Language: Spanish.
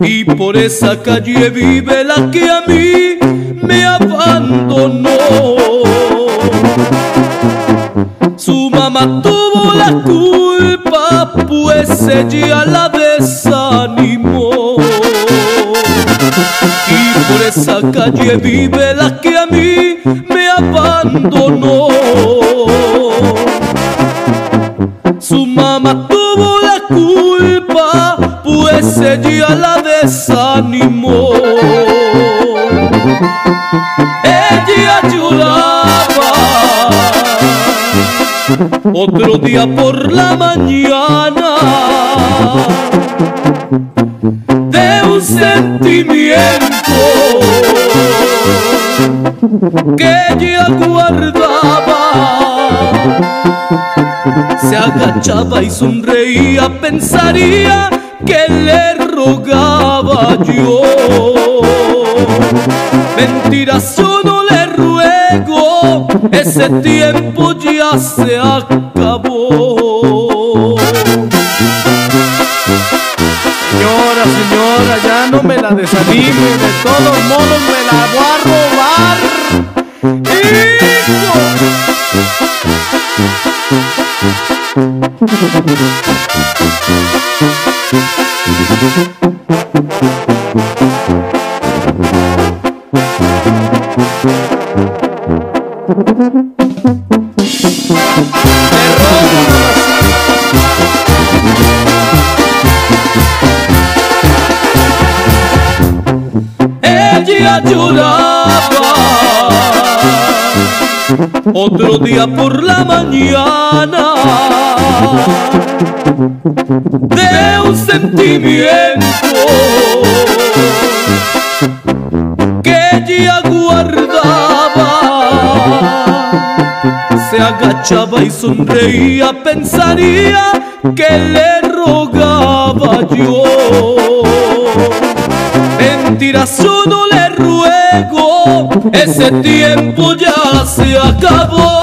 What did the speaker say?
Y por esa calle vive la que a mí me abandonó. Su mamá tuvo la culpa, pues ella la desanimó. Y por esa calle vive la que a mí me abandonó. Su mamá tuvo la culpa, pues ella la desanimó. Ella lloraba. Otro día por la mañana de un sentimiento que ella guardaba. Se agachaba y sonreía, pensaría que le rogaba yo. Mentiras yo no le ruego, ese tiempo ya se acabó. Señora, señora, ya no me la desanime, de todos modos me la voy a robar. ¡Hijo! Me robo ella lloraba. Otro día por la mañana de un sentimiento que ella guardaba. Se agachaba y sonreía, pensaría que le rogaba yo. Mentiras yo le ruego, ese tiempo ya se acabó.